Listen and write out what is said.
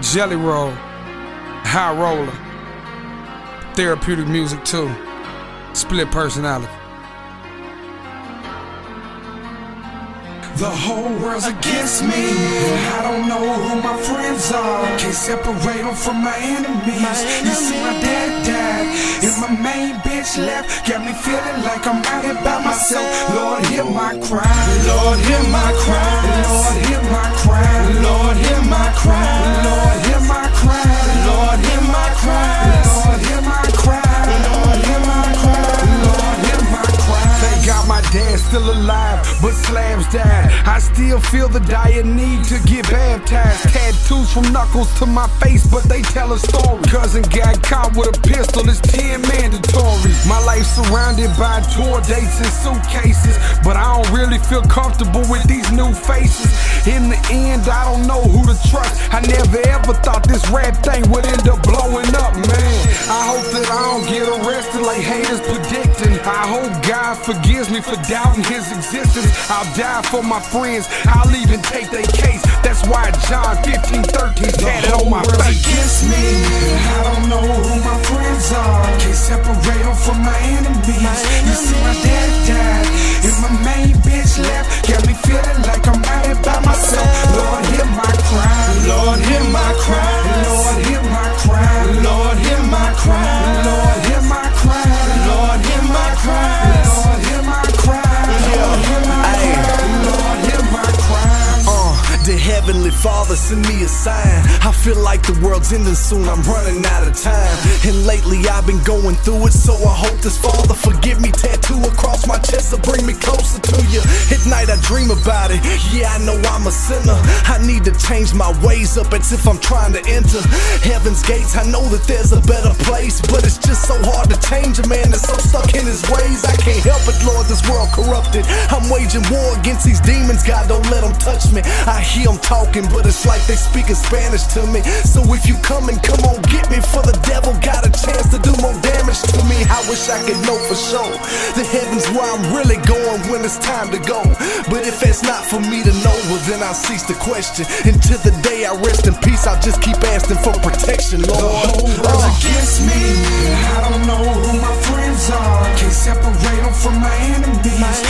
Jelly Roll, High Rolla, therapeutic music too, split personality. The whole world's against me. I don't know who my friends are. Can't separate them from my enemies. You see, my dad died, and my main bitch left. Got me feeling like I'm out here by myself. Lord, hear my cry. Lord, hear my cry. Lord, hear my cry. Lord, hear still alive, but slabs died. I still feel the dire need to get baptized. Tattoos from knuckles to my face, but they tell a story. Cousin got caught with a pistol, it's 10 mandatory. My life surrounded by tour dates and suitcases, but I don't really feel comfortable with these new faces. In the end, I don't know who to trust. I never ever thought this rap thing would end up blowing up, man. I hope that I don't get arrested like haters predicting. I hope God forgives me for doubting his existence. I'll die for my friends, I'll even take their case. That's why John 15 13 tatted on my face. against me. Father send me a sign. I feel like the world's ending soon, I'm running out of time. And lately I've been going through it, so I hope this father forgive me. Tattoo across my chest to bring me closer to you. At night I dream about it, yeah, I know I'm a sinner. I need to change my ways up as if I'm trying to enter heaven's gates. I know that there's a better place, but it's just so hard to change a man that's so stuck in his ways. I can't help it, Lord, this world corrupted. I'm waging war against these demons, God, don't let them touch me. I hear them talking, but it's like they speaking Spanish to me. So if you come and come on, get me, for the devil got a chance to do more damage to me. I wish I could know for sure. The heaven's where I'm really going when it's time to go. But if it's not for me to know, well then I'll cease to question. Until the day I rest in peace, I'll just keep asking for protection, The Lord. whole world's Uh. against me. I don't know from my enemies. My